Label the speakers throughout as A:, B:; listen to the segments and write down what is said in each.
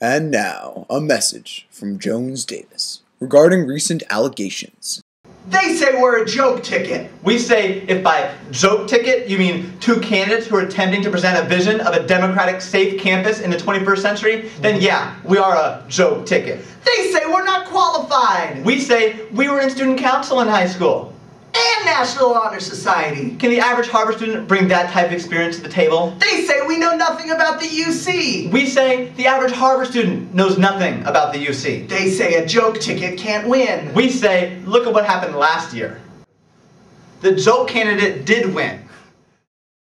A: And now, a message from Jones Davis regarding recent allegations.
B: They say we're a joke ticket.
C: We say if by joke ticket you mean two candidates who are attempting to present a vision of a democratic, safe campus in the 21st century, then yeah, we are a joke ticket.
B: They say we're not qualified.
C: We say we were in student council in high school.
B: And National Honor Society.
C: Can the average Harvard student bring that type of experience to the table?
B: They say we know nothing about the UC.
C: We say the average Harvard student knows nothing about the UC.
B: They say a joke ticket can't win.
C: We say, look at what happened last year. The joke candidate did win.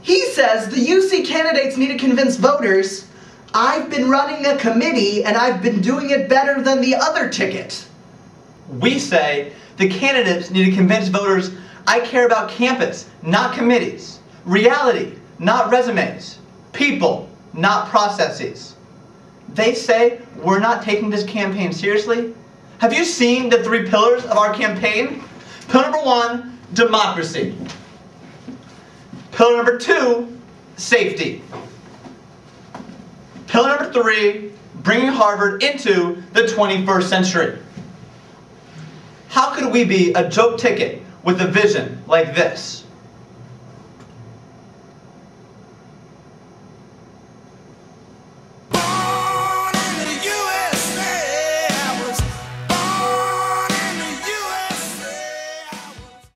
B: He says the UC candidates need to convince voters I've been running a committee and I've been doing it better than the other ticket.
C: We say the candidates need to convince voters I care about campus, not committees. Reality, not resumes. People, not processes. They say we're not taking this campaign seriously. Have you seen the three pillars of our campaign? Pillar number one, democracy. Pillar number two, safety. Pillar number three, bringing Harvard into the 21st century. How could we be a joke ticket with a vision like this?